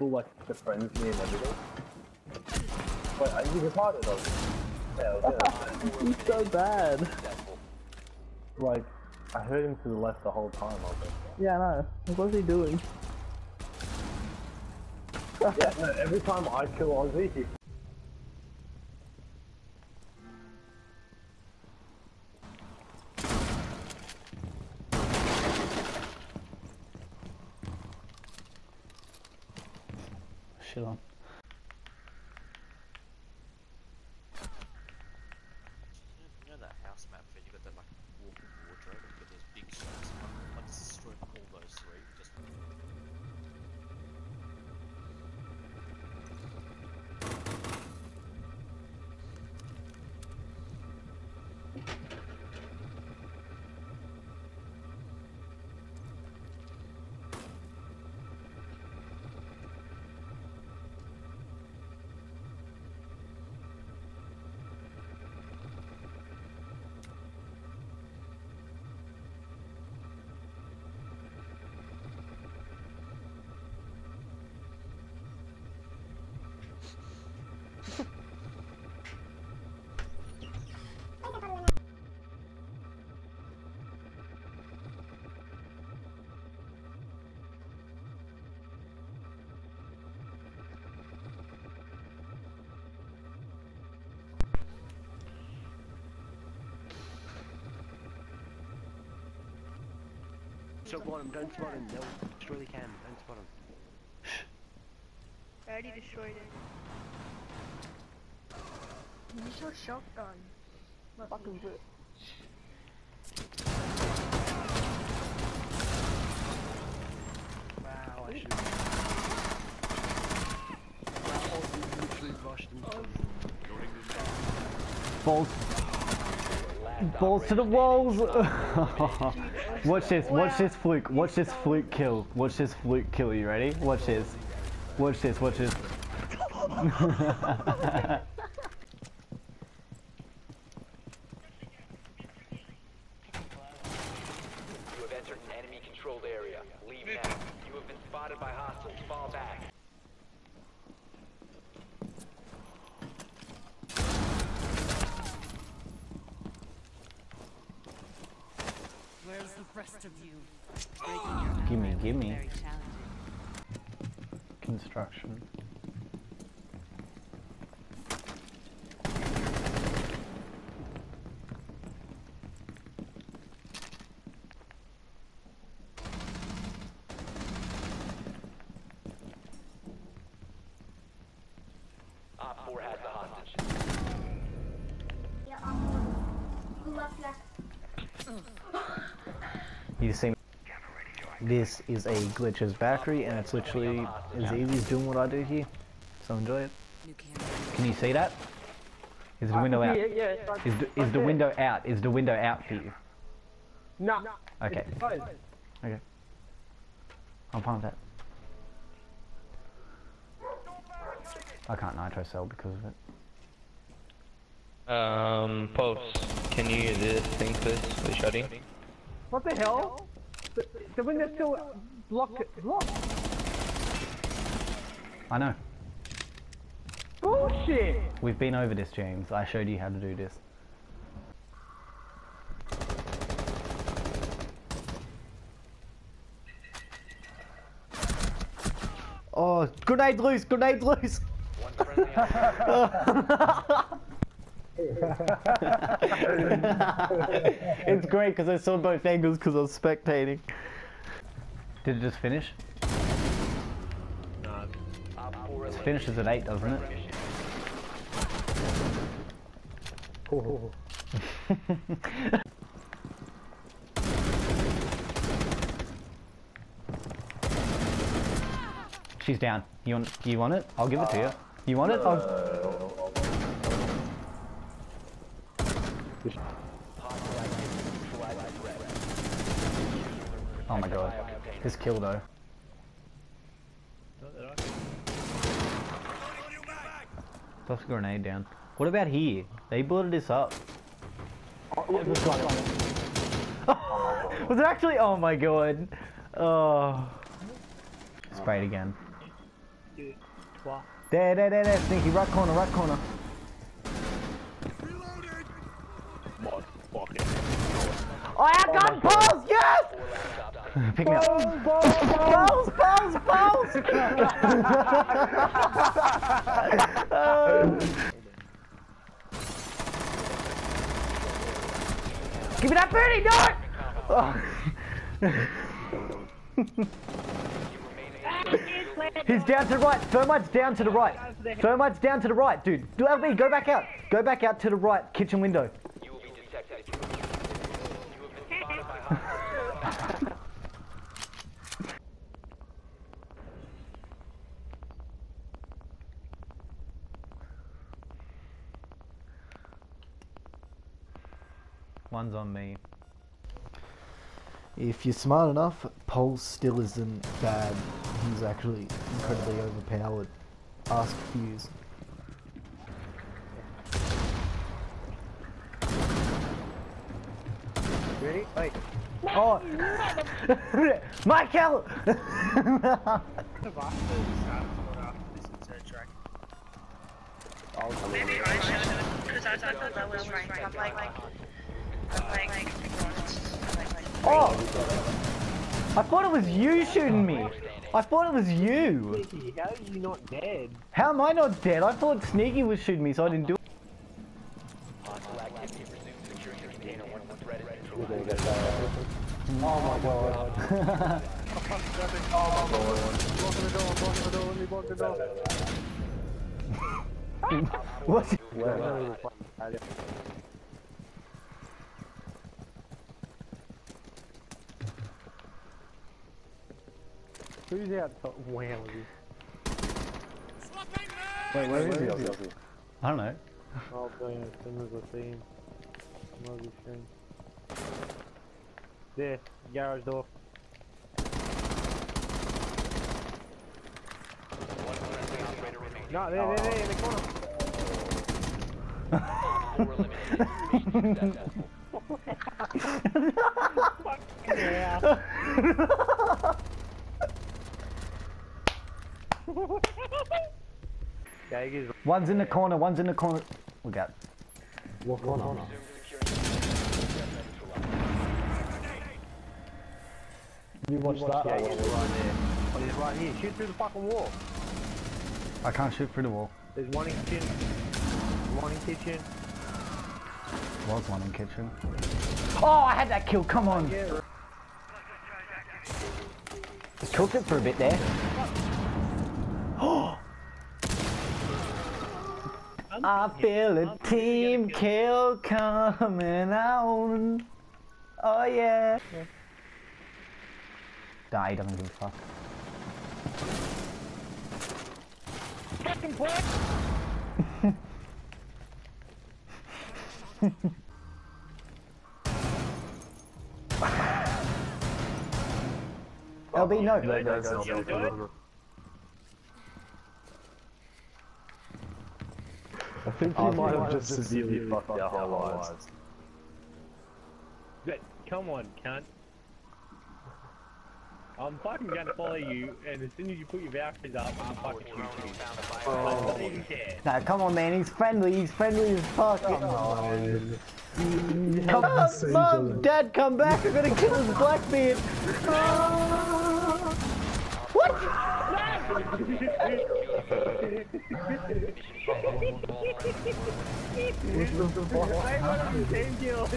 Like to friends me and everything. But are you retarded yeah. He's so bad. like, I heard him to the left the whole time. I was like, Yeah, I know. What's he doing? yeah, no, every time I kill Ozzy, he Don't spot him, don't spot him. They'll destroy the cam. Don't spot him. I already destroyed it. Use your shotgun. Fucking bitch. Wow, I should. Wow, Ozzy literally rushed himself. Balls. Balls to the walls! watch this, watch this fluke, watch this fluke kill. Watch this fluke kill, you ready? Watch this. Watch this, watch this. rest of you? Gimme, ally will be gimme. very. Construction. Op You see, this is a glitch's battery, and it's literally as easy as doing what I do here. So enjoy it. Can you see that? Is the window out? Yeah, yeah, Is the, is the window out? Is the window out for you? No. Okay. Okay. I'm fine with that. I can't nitro cell because of it. Um, Pulse, can you hear this thing please, the shotty? What the hell? The, the window's still blocked. Blocked. I know. Bullshit. We've been over this, James. I showed you how to do this. Oh, grenade loose! Grenade loose! One friendly operator. it's great because I saw both angles because I was spectating. Did it just finish? 4 It finishes at 8, doesn't it? She's down. You want? You want it? I'll give it to you. You want it? I'll... Oh my god. This kill though. Toss a grenade down. What about here? They boarded this up. Was it actually? Oh my god. Oh. Sprayed again. you twat. There, there, there, there, sneaky, right corner, right corner. Mod, fucking. Oh, I got balls, yes! Uh, pick me up. Balls, balls, balls! Give me that birdie, do it! He's down to the right. Thermite's down to the right. Thermite's down to the right, dude. Do LB, go back out. Go back out to the right, kitchen window. You will be detected. You have been spotted by hostiles. One's on me. If you're smart enough, Pulse still isn't bad. He's actually incredibly overpowered. Ask Fuse. Ready? Wait. Oh! Michael! Maybe I should, because I thought that was right. I'm like, like, oh! I thought it was you shooting me. I thought it was you. How are you not dead? How am I not dead? I thought Sneaky was shooting me, so I didn't do it. Threat is neutralized. Oh my god. What? Who's out top? Oh, wow. Wait, where is he? I don't know. Oh, brilliant. As soon as I see him. Movie. There, garage door. One friendly operator remaining. No, there, there, there, in the corner. Four One's in the corner, one's in the corner. We got. What corner? Resume securing You watched that? or Jaeger's what? right there. Oh, he's right here. Shoot through the fucking wall. I can't shoot through the wall. There's one in kitchen. One in kitchen. Was one in kitchen. Oh, I had that kill. Come on. Yeah. Cooked it for a bit there. I feel a team kill coming on. Oh yeah. Die, doesn't give a fuck. LB, no. No, no, no, no, no, no. I think he might have just severely fucked our whole lives. But, come on, cunt. I'm fucking gonna follow you, and as soon as you put your vouchers up, I'm fucking oh, shooting you. I don't even care. Nah, come on, man. He's friendly. He's friendly as fuck. Come on, Mom, Dad, come back. I'm gonna kill his Blackbeard. what? I want the same kill.